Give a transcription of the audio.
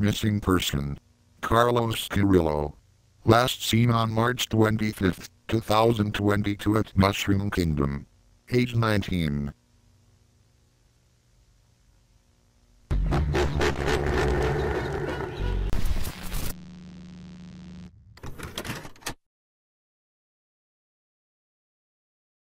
Missing person. Carlos Carrillo, Last seen on March 25, 2022 at Mushroom Kingdom. Age 19.